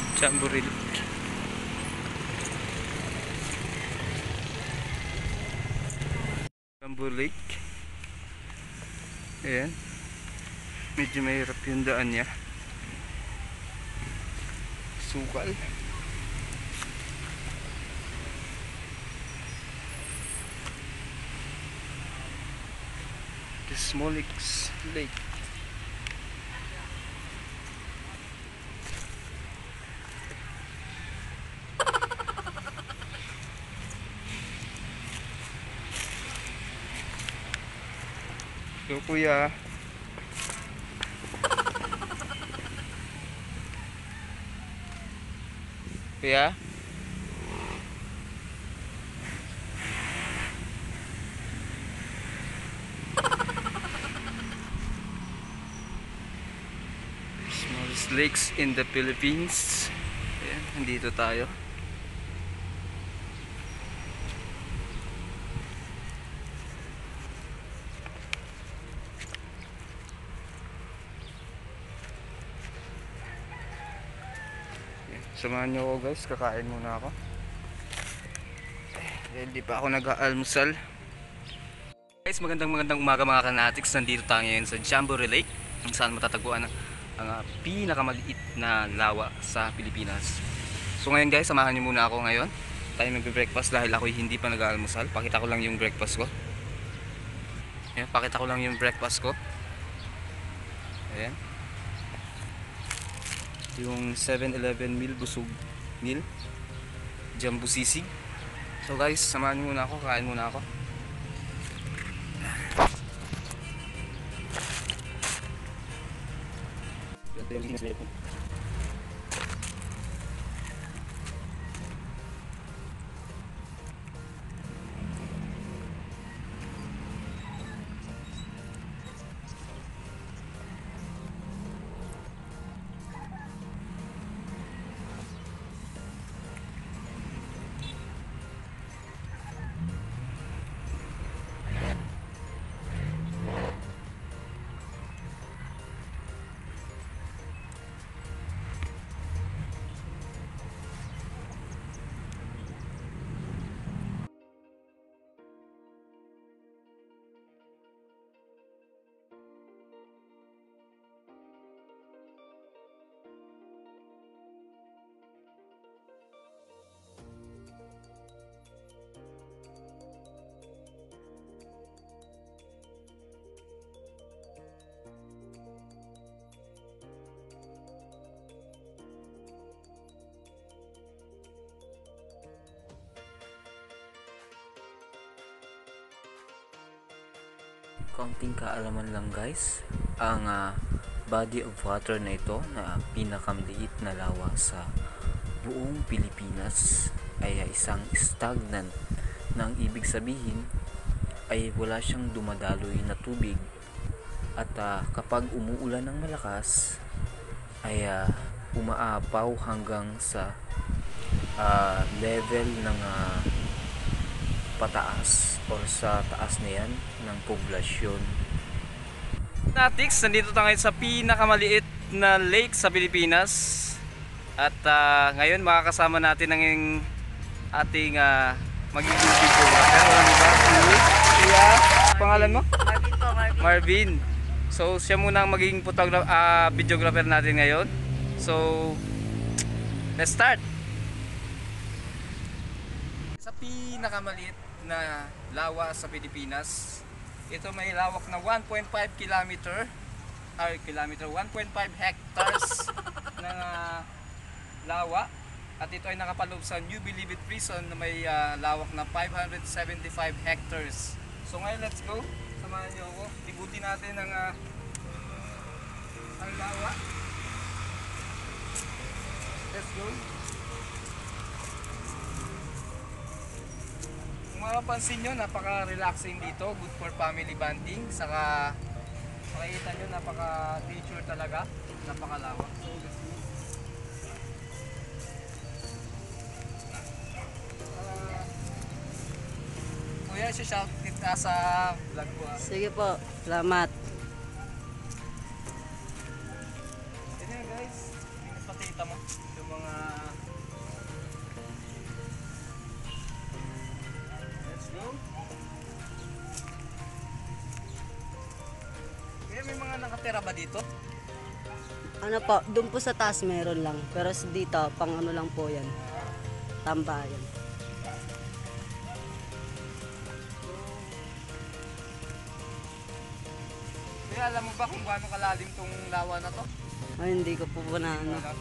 may buril. Jambor Lake ayan medyo mahirap yung niya sukal the Lake So kuya. Kuya? Smallest lakes in the Philippines. Ayan, nandito tayo. Samahan niyo ako guys, kakain muna ako. Eh, Hindi pa ako nag-aalmusal. Guys, magandang magandang umaga mga kanatics. Nandito tayo ngayon sa Jamboree Lake kung saan matatagpuan ang, ang ah, pinakamaliit na lawa sa Pilipinas. So ngayon guys, samahan niyo muna ako ngayon. Tayo magbe-breakfast dahil ako hindi pa nag-aalmusal. Pakita ko lang yung breakfast ko. Ayan, pakita ko lang yung breakfast ko. Ayan. Yung 7-Eleven meal busog meal. Jumbo sisig. So guys, samahan muna ako, kain muna ako. Ito yung linis ko. Kaunting kaalaman lang guys, ang ah, body of water na ito na pinakamaliit na lawa sa buong Pilipinas ay ah, isang stagnant. Na ang ibig sabihin ay wala siyang dumadaloy na tubig. At ah, kapag umuulan ng malakas ay ah, umaapaw hanggang sa ah, level ng ah, pataas or sa taas na yan ng poblasyon Natix, nandito tayo sa pinakamaliit na lake sa Pilipinas. At ah, ngayon makakasama natin ang ating uh, magiging videographer. Walang iba, si Kuya. Pangalan mo? Marvin po, Marvin. Marvin. So siya muna ang magiging photogra- ah, videographer natin ngayon. So let's start. Sa pinakamaliit na lawa sa Pilipinas, ito may lawak na 1.5 kilometer or kilometer 1.5 hectares ng ah, lawa at ito ay nakapaloob sa New Bilibid Prison na may ah, lawak na 575 hectares. So ngayon let's go. Samahan niyo ako. Ikutin natin ang ah, ang lawa. Let's go. Kung mapapansin nyo, napaka-relaxing dito. Good for family bonding. Saka, makikita nyo, napaka-nature talaga. Napakalawa. So. Ah, kuya, shout kita sa vlog ko ah. Sige po, salamat. Nakatira ba dito? Ano po, doon po sa taas meron lang. Pero sa dito, pang ano lang po yan. Tambayan. Kaya alam mo ba kung gaano kalalim tong lawa na to? Ay, hindi ko po po na ano. Alam.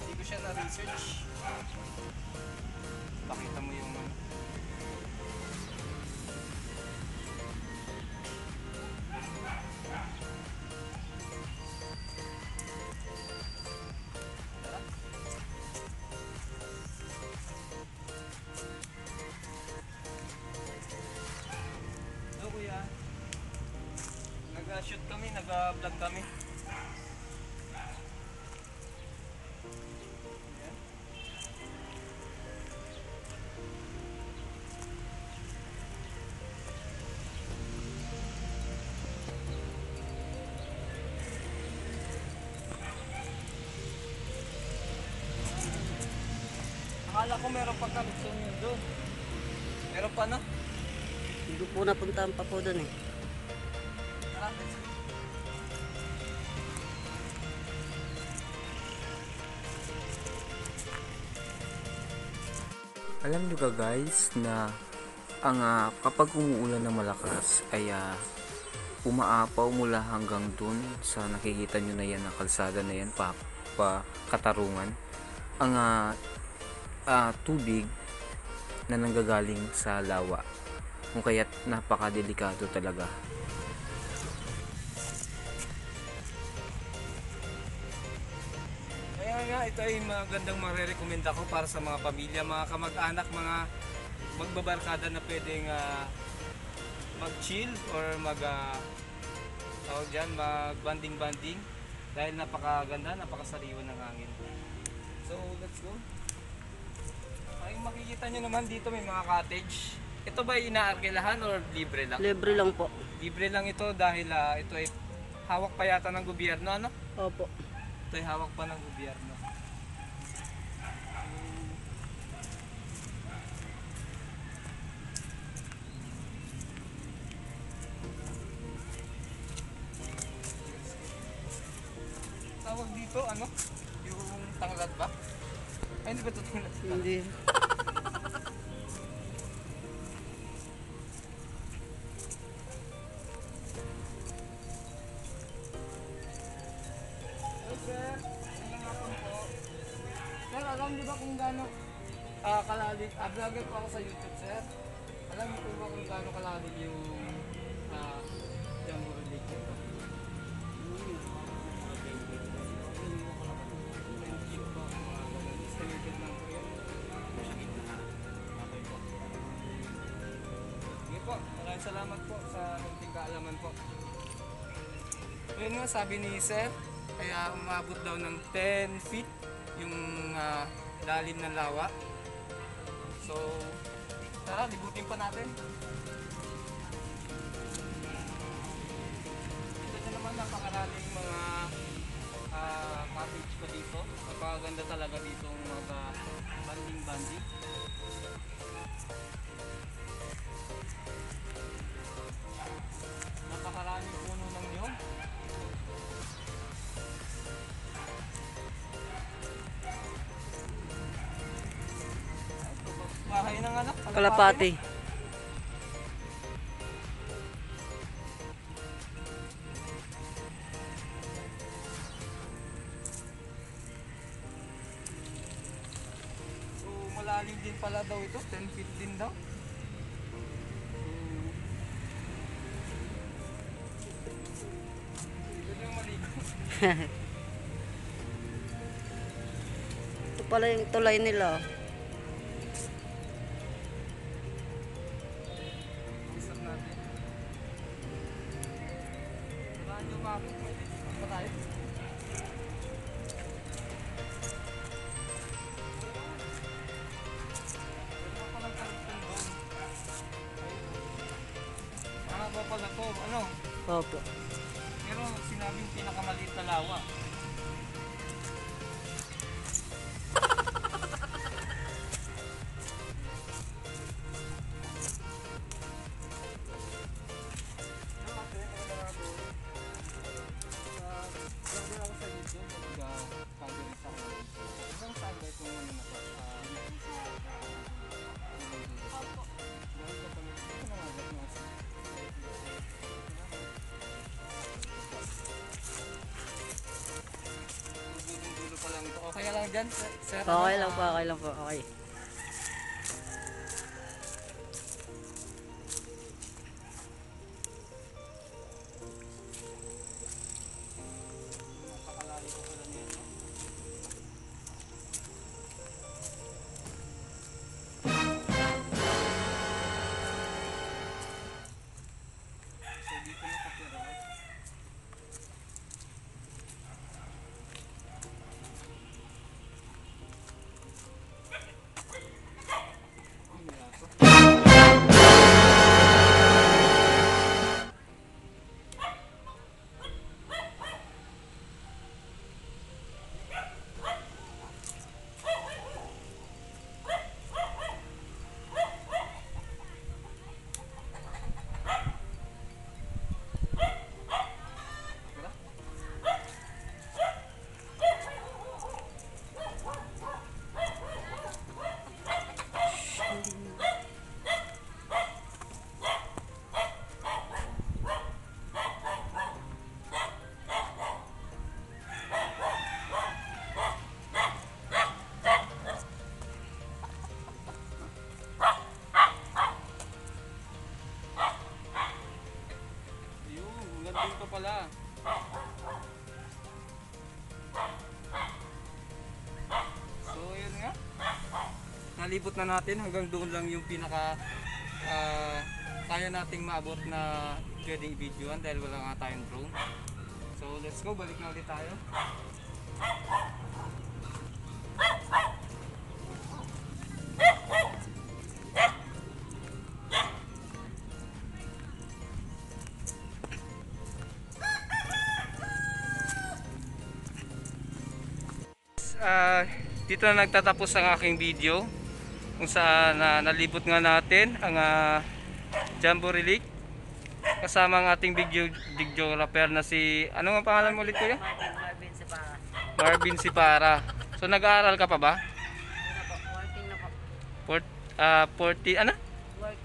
Hindi ko siya na-research. Pakita mo yung ko meron pa connection yun doon. Meron pa na? Hindi po napuntahan pa po doon eh. Go. Alam nyo ka guys na ang ah, kapag umuulan na malakas ay ah, umaapaw mula hanggang dun sa nakikita nyo na yan na kalsada na yan pa, pa katarungan ang ah, ah, tubig na nanggagaling sa lawa kung kaya't napakadelikado talaga Kaya nga, ito ay magandang marerekomenda ko para sa mga pamilya, mga kamag-anak, mga magbabarkada na pwedeng ah, mag-chill or mag uh, dyan, mag-banding-banding dahil napakaganda, napakasariwa ng hangin. So, let's go. Ay, makikita nyo naman dito may mga cottage. Ito ba inaarkilahan or libre lang? Libre lang po. Libre lang ito dahil ah, ito ay hawak pa yata ng gobyerno, ano? Opo. Ito ay hawak pa ng gobyerno. Tawag dito, ano? Yung tanglad ba? Ay, hindi ba ito tanglad? Hindi. gaano ah kalalim? Ah, vlogger po ako sa YouTube, sir. Alam niyo po ba kung gaano kalalim yung ah Jambo Lake po po. Salamat po sa munting kaalaman po. Yun nga, sabi ni Sir, kaya umabot daw ng 10 feet yung ah, lalim ng lawa. So, tara, libutin pa natin. Ito na naman napakaraling mga ah, cottage pa dito. Napakaganda talaga dito mga banding-banding. Kalapati. So malalim din pala daw ito, 10 feet din daw. Ito pala yung tulay nila. Samahan niyo pa dyan, sir? Okay ano, lang po, okay lang po, okay. So, yun nga. Nalibot na natin hanggang doon lang yung pinaka ah, kaya nating maabot na pwedeng i-videoan dahil wala nga tayong drone. So, let's go. Balik na ulit tayo. Ah, dito na nagtatapos ang aking video kung saan na nalibot nga natin ang uh, Jamboree Lake kasama ang ating video videographer na si ano nga pangalan mo ulit kuya? Marvin sa para. Marvin Sipara. So nag-aaral ka pa ba? Ano po, working na po. Port, ah 40, ano? Work.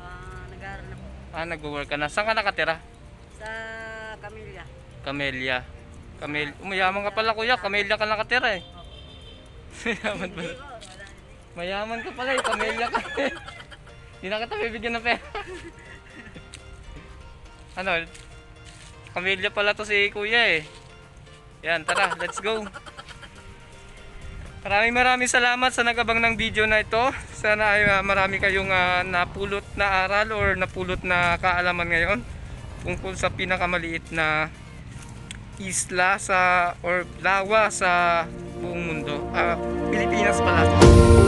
Ah, nag-aaral na po. Ah, nag-work ka na. Saan ka nakatira? Sa Camilla. Camellia. Camel, umayaman ka pala kuya, Camellia ka nakatira eh. Mayaman pala. Mayaman ka pala eh, Camellia ka. Hindi na kita bibigyan ng pera. ano? Camellia pala to si kuya eh. Yan, tara, let's go. Maraming maraming salamat sa nagabang ng video na ito. Sana ay ah, marami kayong ah, napulot na aral or napulot na kaalaman ngayon tungkol sa pinakamaliit na isla sa or lawa sa buong mundo. Ah, Pilipinas pala.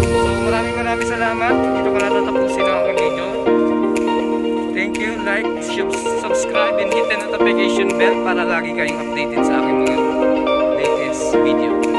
So maraming maraming salamat. Dito ko natatapusin ang aking video. Thank you, like, sub- subscribe, and hit the notification bell para lagi kayong updated sa aking mga latest video.